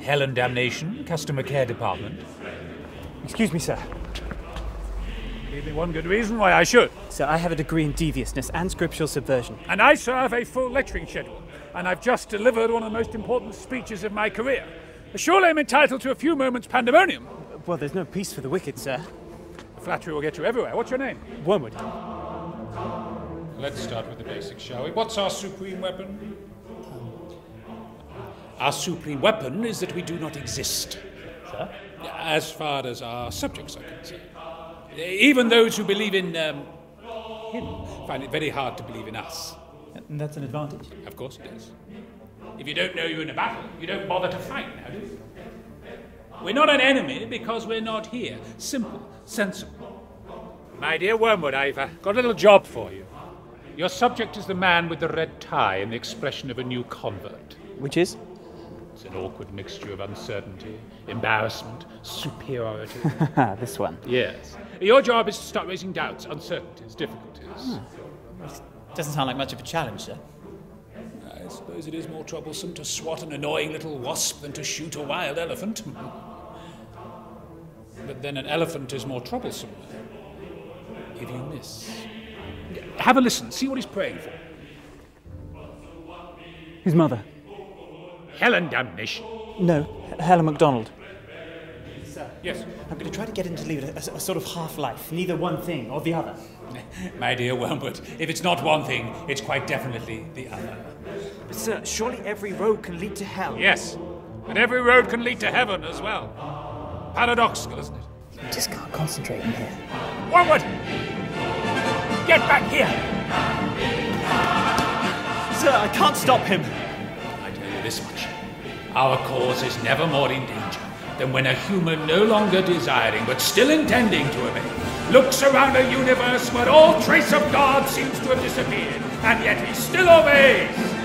Hell and Damnation, Customer Care Department. Excuse me, sir. Give me one good reason why I should. Sir, I have a degree in deviousness and scriptural subversion. And I serve a full lecturing schedule. And I've just delivered one of the most important speeches of my career. Surely I'm entitled to a few moments pandemonium. Well, there's no peace for the wicked, sir. Flattery will get you everywhere. What's your name? Wormwood. Let's start with the basics, shall we? What's our supreme weapon? Our supreme weapon is that we do not exist. Sir? As far as our subjects are concerned. Even those who believe in um, him find it very hard to believe in us. And that's an advantage. Of course it is. If you don't know you're in a battle, you don't bother to fight, now do you? We're not an enemy because we're not here. Simple, sensible. My dear Wormwood, I've got a little job for you. Your subject is the man with the red tie and the expression of a new convert. Which is? It's an awkward mixture of uncertainty, embarrassment, superiority. this one. yes. Your job is to start raising doubts, uncertainties, difficulties. Hmm. Doesn't sound like much of a challenge, sir. I suppose it is more troublesome to swat an annoying little wasp than to shoot a wild elephant. But then an elephant is more troublesome. If you miss. Have a listen, see what he's praying for. His mother. Helen, and damnation. No, Helen MacDonald. Yes. I'm going to try to get him to lead a, a, a sort of half life, neither one thing or the other. My dear Wormwood, if it's not one thing, it's quite definitely the other. But, sir, surely every road can lead to hell. Yes. And every road can lead to heaven as well. Paradoxical, isn't it? I just can't concentrate in here. Wormwood! Get back here! Sir, I can't stop him. I tell you this much. Our cause is never more in danger than when a human no longer desiring but still intending to obey looks around a universe where all trace of God seems to have disappeared, and yet he still obeys.